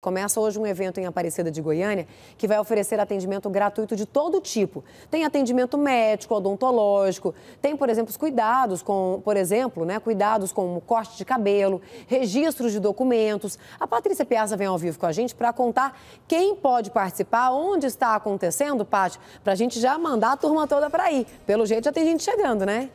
Começa hoje um evento em Aparecida de Goiânia que vai oferecer atendimento gratuito de todo tipo. Tem atendimento médico, odontológico, tem, por exemplo, os cuidados com, por exemplo, né, cuidados com corte de cabelo, registros de documentos. A Patrícia Piazza vem ao vivo com a gente para contar quem pode participar, onde está acontecendo, Paty, para a gente já mandar a turma toda para ir. Pelo jeito já tem gente chegando, né?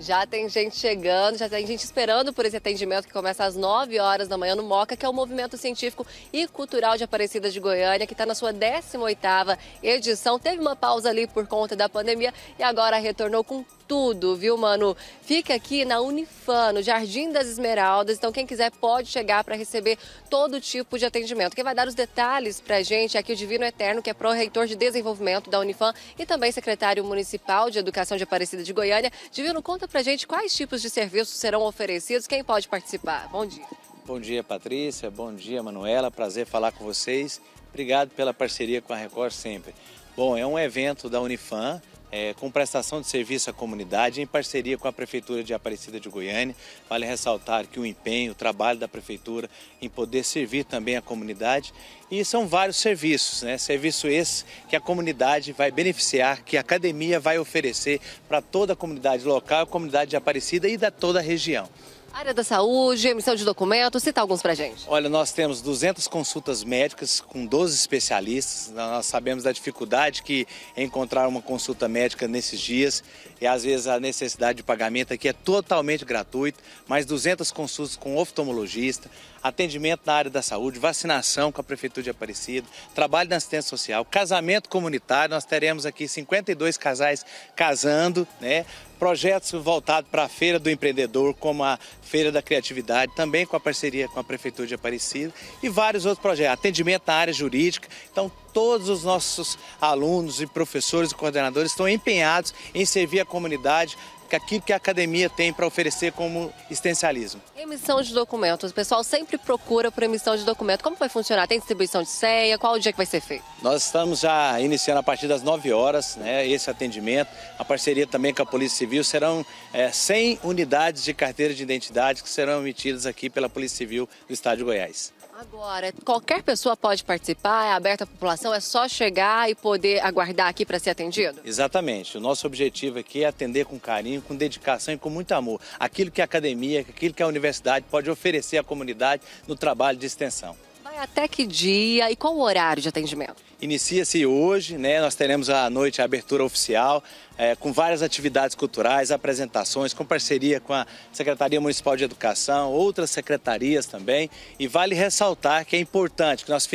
Já tem gente chegando, já tem gente esperando por esse atendimento que começa às 9 horas da manhã no MOCA, que é o Movimento Científico e Cultural de Aparecida de Goiânia, que está na sua 18ª edição. Teve uma pausa ali por conta da pandemia e agora retornou com tudo, viu, mano? Fica aqui na Unifan, no Jardim das Esmeraldas. Então, quem quiser pode chegar para receber todo tipo de atendimento. Quem vai dar os detalhes para a gente é aqui o Divino Eterno, que é pró-reitor de desenvolvimento da Unifan e também secretário municipal de Educação de Aparecida de Goiânia. Divino, conta para gente quais tipos de serviços serão oferecidos, quem pode participar. Bom dia. Bom dia, Patrícia. Bom dia, Manuela. Prazer falar com vocês. Obrigado pela parceria com a Record sempre. Bom, é um evento da Unifam é, com prestação de serviço à comunidade em parceria com a Prefeitura de Aparecida de Goiânia. Vale ressaltar que o empenho, o trabalho da Prefeitura em poder servir também a comunidade e são vários serviços, né? Serviço esse que a comunidade vai beneficiar, que a academia vai oferecer para toda a comunidade local, a comunidade de Aparecida e da toda a região. Área da saúde, emissão de documentos, cita alguns pra gente. Olha, nós temos 200 consultas médicas com 12 especialistas. Nós sabemos da dificuldade que é encontrar uma consulta médica nesses dias e às vezes a necessidade de pagamento aqui é totalmente gratuito. Mais 200 consultas com oftalmologista, atendimento na área da saúde, vacinação com a Prefeitura de Aparecida, trabalho na assistência social, casamento comunitário. Nós teremos aqui 52 casais casando, né? projetos voltados para a Feira do Empreendedor, como a Feira da Criatividade, também com a parceria com a Prefeitura de Aparecida e vários outros projetos, atendimento na área jurídica. Então, todos os nossos alunos e professores e coordenadores estão empenhados em servir a comunidade aquilo que a academia tem para oferecer como existencialismo. Emissão de documentos. O pessoal sempre procura por emissão de documento. Como vai funcionar? Tem distribuição de ceia? Qual o dia que vai ser feito? Nós estamos já iniciando a partir das 9 horas né, esse atendimento. A parceria também com a Polícia Civil. Serão é, 100 unidades de carteira de identidade que serão emitidas aqui pela Polícia Civil do Estado de Goiás. Agora, qualquer pessoa pode participar, é aberta à população, é só chegar e poder aguardar aqui para ser atendido? Exatamente. O nosso objetivo aqui é atender com carinho, com dedicação e com muito amor. Aquilo que a academia, aquilo que a universidade pode oferecer à comunidade no trabalho de extensão. Vai até que dia e qual o horário de atendimento? Inicia-se hoje, né? Nós teremos à noite a abertura oficial, é, com várias atividades culturais, apresentações, com parceria com a Secretaria Municipal de Educação, outras secretarias também. E vale ressaltar que é importante que nós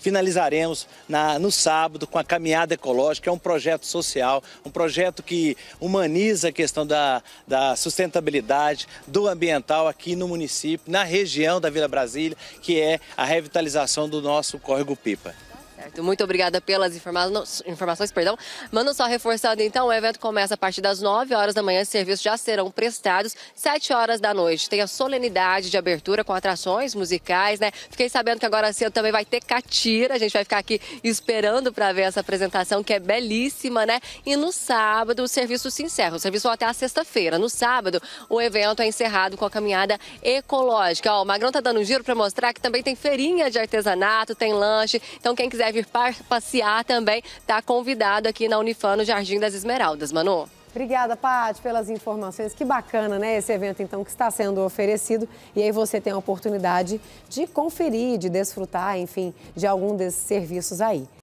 finalizaremos na, no sábado com a Caminhada Ecológica, é um projeto social, um projeto que humaniza a questão da, da sustentabilidade, do ambiental aqui no município, na região da Vila Brasília, que é a revitalização do nosso córrego Pipa. Certo, muito obrigada pelas informa informações. Perdão. Mano, só reforçando então, o evento começa a partir das 9 horas da manhã, os serviços já serão prestados, 7 horas da noite. Tem a solenidade de abertura com atrações musicais, né? Fiquei sabendo que agora cedo também vai ter catira, a gente vai ficar aqui esperando para ver essa apresentação que é belíssima, né? E no sábado o serviço se encerra, o serviço até a sexta-feira. No sábado, o evento é encerrado com a caminhada ecológica. Ó, o Magrão tá dando um giro para mostrar que também tem feirinha de artesanato, tem lanche, então quem quiser vir passear também, está convidado aqui na Unifano Jardim das Esmeraldas. Manu. Obrigada, Paty, pelas informações. Que bacana, né? Esse evento, então, que está sendo oferecido. E aí você tem a oportunidade de conferir, de desfrutar, enfim, de algum desses serviços aí.